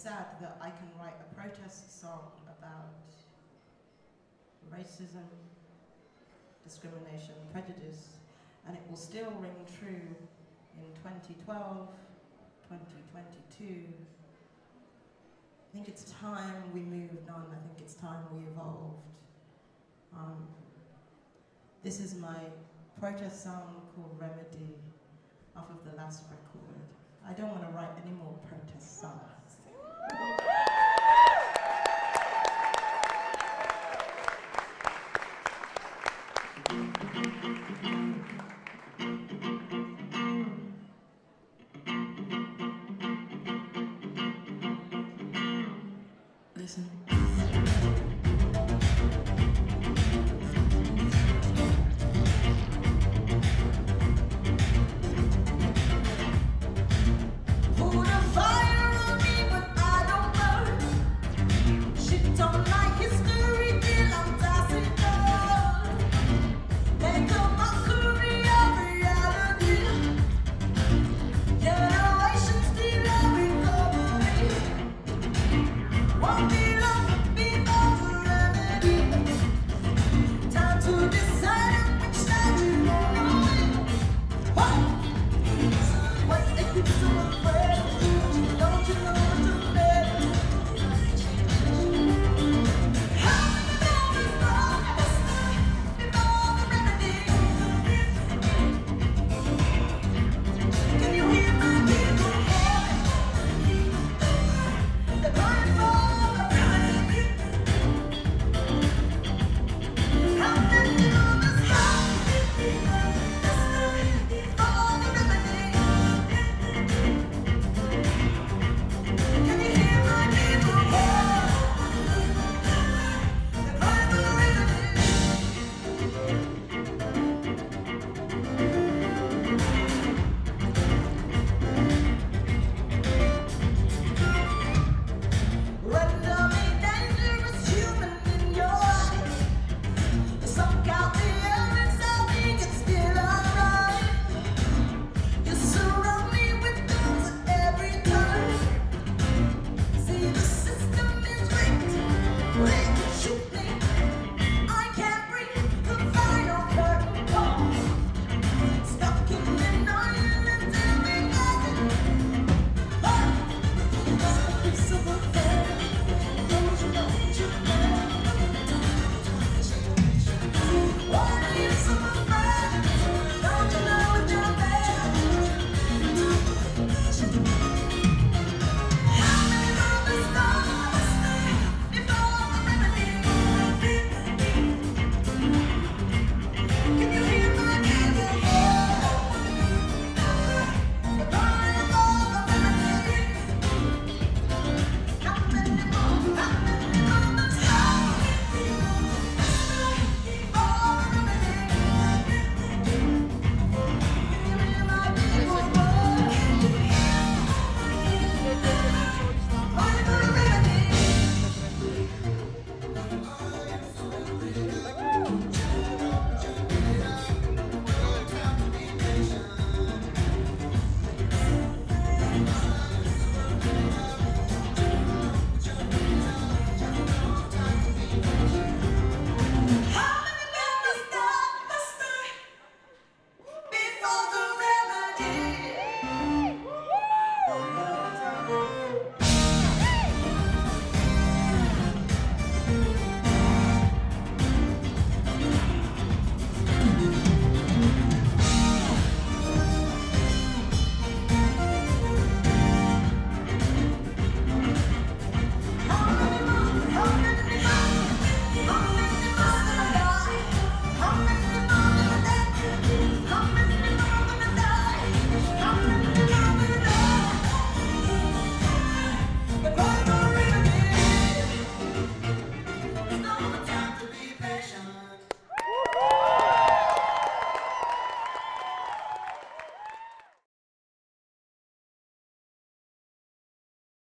sad that I can write a protest song about racism, discrimination, prejudice, and it will still ring true in 2012, 2022. I think it's time we moved on. I think it's time we evolved. Um, this is my protest song called Remedy off of the last record. I don't want to write any more protest